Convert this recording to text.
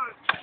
on.